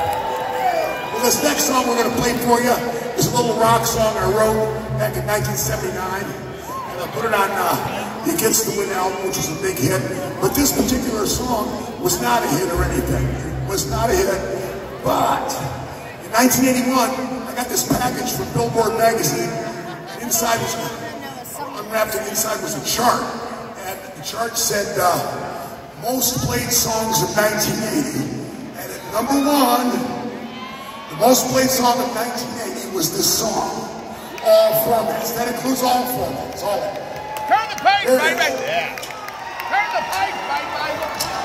Well, this next song we're going to play for you is a little rock song I wrote back in 1979. And I put it on uh, the Against the Wind album, which was a big hit. But this particular song was not a hit or anything. It was not a hit. But in 1981, I got this package from Billboard magazine. And inside was, unwrapped and inside was a chart. And the chart said, uh, most played songs of 1980. Number one, the most played song of 1980 was this song, All Formats. That includes all formats, all of them. Turn the page, it baby. Yeah. Turn the page, baby.